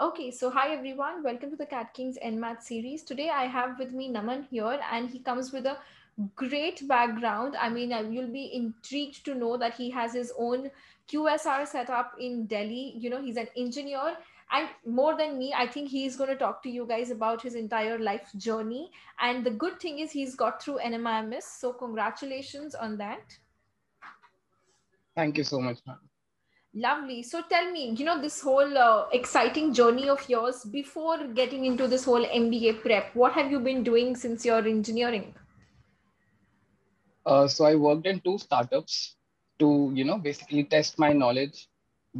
Okay, so hi everyone, welcome to the CATKing's NMAT series. Today I have with me Naman here, and he comes with a great background. I mean, uh, you'll be intrigued to know that he has his own QSR setup in Delhi. You know, he's an engineer, and more than me, I think he's going to talk to you guys about his entire life journey. And the good thing is, he's got through NMIMS. So, congratulations on that. Thank you so much, ma'am. Lovely. So tell me, you know, this whole uh, exciting journey of yours before getting into this whole MBA prep, what have you been doing since your engineering? Uh, so I worked in two startups to, you know, basically test my knowledge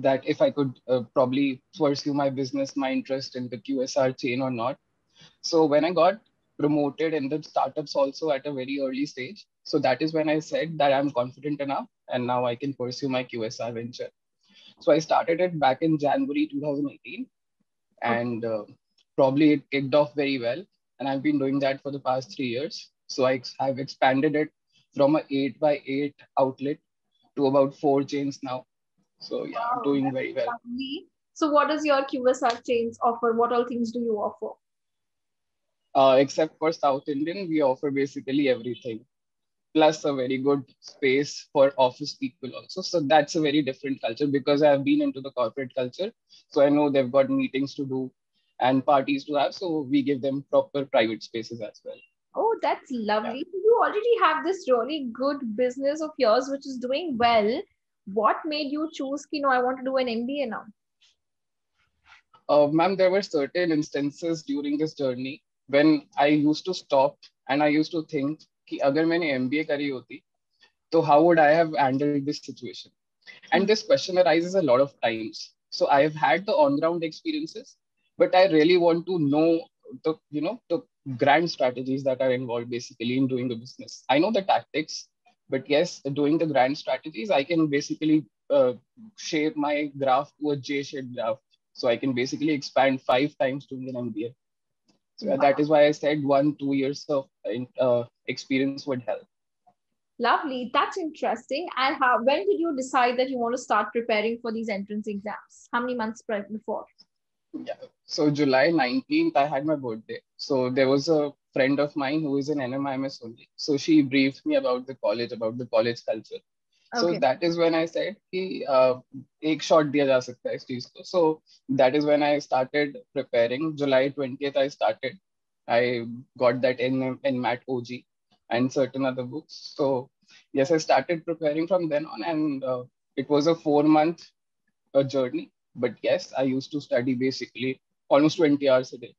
that if I could uh, probably pursue my business, my interest in the QSR chain or not. So when I got promoted in the startups also at a very early stage, so that is when I said that I'm confident enough and now I can pursue my QSR venture. So I started it back in January 2018, and uh, probably it kicked off very well. And I've been doing that for the past three years. So I, have expanded it from a eight by eight outlet to about four chains now. So yeah, Wow, doing very well. Lovely. So what does your QSR chains offer? What all things do you offer? Uh, except for South Indian, we offer basically everything. Plus a very good space for office people also. So that's a very different culture because I've been into the corporate culture. So I know they've got meetings to do and parties to have. So we give them proper private spaces as well. Oh, that's lovely. So You already have this really good business of yours, which is doing well what made you choose you know i want to do an mba now uh, ma'am there were certain instances during this journey when i used to stop and i used to think ki agar maine mba kari hoti so how would i have handled this situation? And this question arises a lot of times. So i have had the on ground experiences but i really want to know the you know the grand strategies that are involved basically in doing the business. I know the tactics but yes, doing the grand strategies, I can basically uh, shape my graph to a J-shaped graph. So I can basically expand five times doing an MBA. So yeah, that is why I said one, two years of uh, experience would help. Lovely. That's interesting. And how, when did you decide that you want to start preparing for these entrance exams? How many months before? Yeah. So July 19th, I had my birthday. So there was a friend of mine who is in NMIMS only. So she briefed me about the college, about the college culture. Okay. So that is when I said कि एक uh, shot दिया जा सकता है इस चीज So that is when I started preparing. July 20th I started. I got that in NMAT OG and certain other books. So yes, I started preparing from then on, and uh, it was a four month uh, journey. But yes, I used to study basically almost 20 hours a day.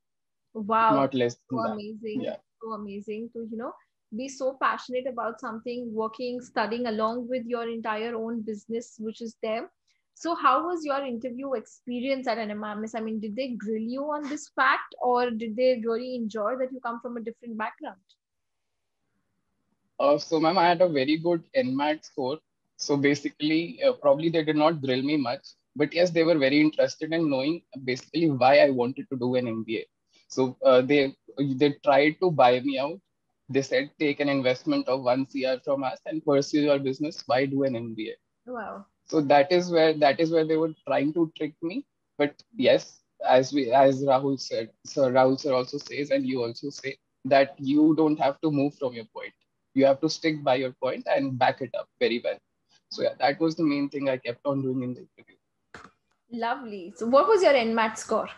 Wow. not less so amazing. Yeah. So amazing to, you know, be so passionate about something, working, studying along with your entire own business, which is there. So, how was your interview experience at NMIMS? I mean, did they grill you on this fact or did they really enjoy that you come from a different background? Uh, so, ma'am, I had a very good NMAT score. So basically, uh, probably they did not grill me much, but yes, they were very interested in knowing basically why I wanted to do an MBA. So uh, they they tried to buy me out. They said take an investment of one CR from us and pursue your business. Why do an MBA? Wow. So that is where that is where they were trying to trick me. But yes, as we as Rahul said, so Rahul sir also says, and you also say that you don't have to move from your point. You have to stick by your point and back it up very well. So yeah, that was the main thing I kept on doing in the interview. Lovely. So, what was your NMAT score?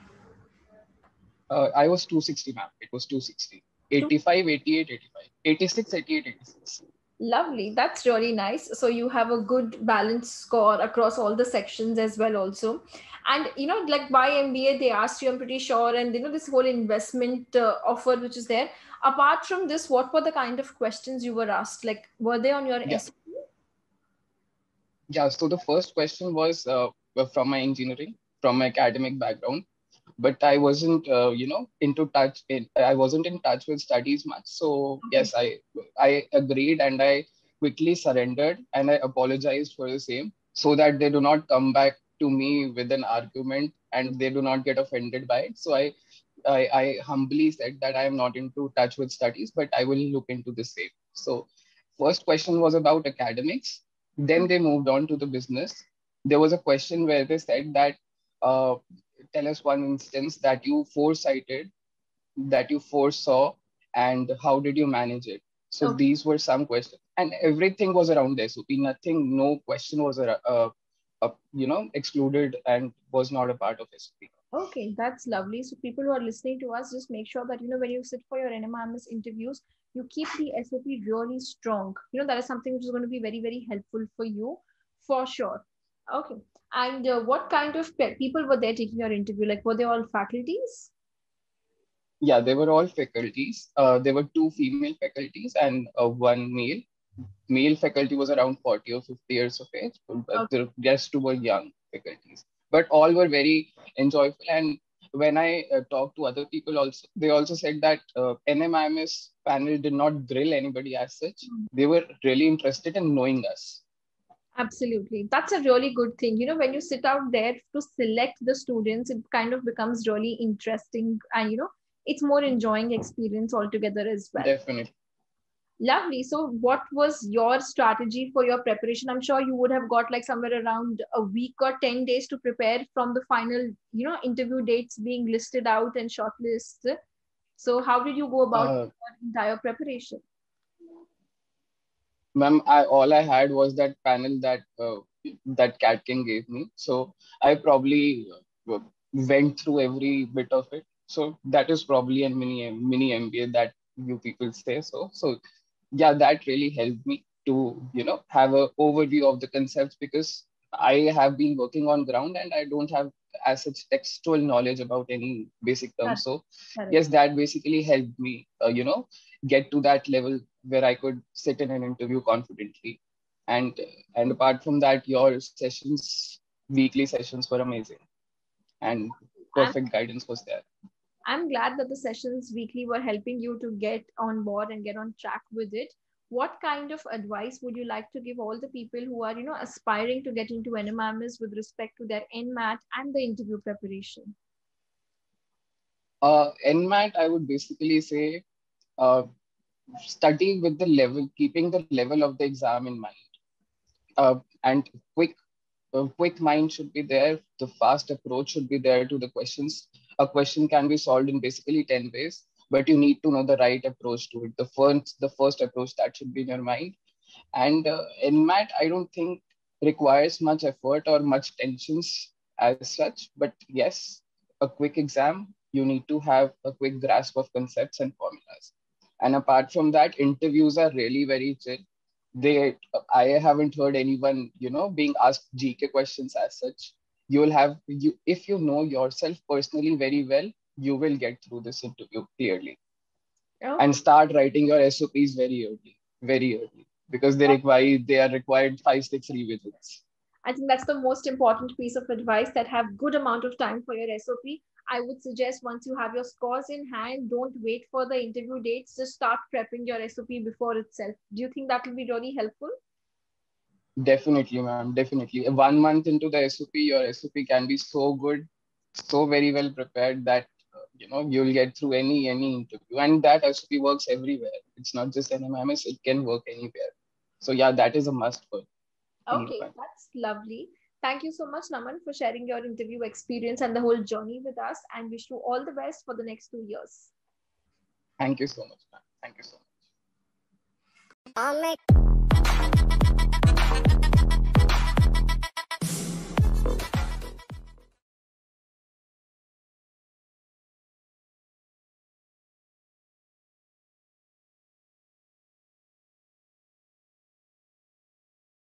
Uh, I was 260, ma'am. It was 260. 85, 88, 85. 86, 88, 86. Lovely. That's really nice. So you have a good balanced score across all the sections as well, also. And you know, like by MBA, they asked you, I'm pretty sure, and you know, this whole investment uh, offer which is there. Apart from this, what were the kind of questions you were asked? Like, were they on your Yeah. Yeah, so the first question was uh, from my engineering, from my academic background, but I wasn't, uh, you know, into touch. In, I wasn't in touch with studies much. So yes, I I agreed and I quickly surrendered and I apologized for the same, so that they do not come back to me with an argument and they do not get offended by it. So I I, I humbly said that I am not into touch with studies, but I will look into the same. So first question was about academics. Then they moved on to the business. There was a question where they said that, uh, tell us one instance that you foresighted, that you foresaw, and how did you manage it? So Okay. these were some questions, and everything was around SOP. Nothing, no question was, uh, uh, uh, you know, excluded and was not a part of SOP. Okay, that's lovely. So people who are listening to us, just make sure that you know when you sit for your NMIMS interviews, you keep the SOP really strong. You know that is something which is going to be very very helpful for you, for sure. Okay. And uh, what kind of pe- people were there taking your interview? Like were they all faculties? Yeah, they were all faculties. Uh, there were two female faculties and uh, one male. Male faculty was around 40 or 50 years of age, but Okay. the rest two were young faculties. But all were very enjoyable. And when I uh, talked to other people also, they also said that uh, NMIMS panel did not grill anybody as such. They were really interested in knowing us. Absolutely. That's a really good thing. You know, when you sit out there to select the students, it kind of becomes really interesting and, you know, it's more enjoying experience altogether as well. Definitely. Lovely. So, what was your strategy for your preparation? I'm sure you would have got like somewhere around a week or 10 days to prepare from the final, you know, interview dates being listed out and shortlisted. So, how did you go about Uh, your entire preparation? Ma'am i all i had was that panel that uh, that CATKing gave me. So i probably uh, went through every bit of it. So that is probably a mini mini mba that you people say so. So yeah that really helped me to you know have a overview of the concepts because i have been working on ground and i don't have as such textual knowledge about any basic terms. So yes that basically helped me uh, you know get to that level where i could sit in an interview confidently and and apart from that your sessions weekly sessions were amazing and perfect guidance was there I'm glad that the sessions weekly were helping you to get on board and get on track with it. What kind of advice would you like to give all the people who are, you know, aspiring to get into NMIMS with respect to their NMAT and the interview preparation? uh nmat i would basically say uh study with the level keeping the level of the exam in mind uh, and quick a quick mind should be there. The fast approach should be there to the questions. A question can be solved in basically 10 ways, but you need to know the right approach to it. The first, the first approach that should be in your mind. And uh, NMAT, I don't think requires much effort or much tensions as such. But yes, a quick exam, you need to have a quick grasp of concepts and formulas. And apart from that, interviews are really very chill. They i haven't heard anyone you know being asked gk questions as such. You'll have you if you know yourself personally very well you will get through this interview clearly. Oh, and start writing your sops very early very early. Because they oh. require they are required five six revisions I think that's the most important piece of advice that have good amount of time for your SOP. I would suggest once you have your scores in hand, don't wait for the interview dates. Just start prepping your SOP before itself. Do you think that will be really helpful? definitely ma'am definitely one month into the sop your sop can be so good so very well prepared that you know you'll get through any any interview and that sop works everywhere it's not just nmims it can work anywhere so yeah that is a must for Okay, that's lovely. Thank you so much, Naman, for sharing your interview experience and the whole journey with us. And wish you all the best for the next two years. thank you so much ma'am thank you so much I'll make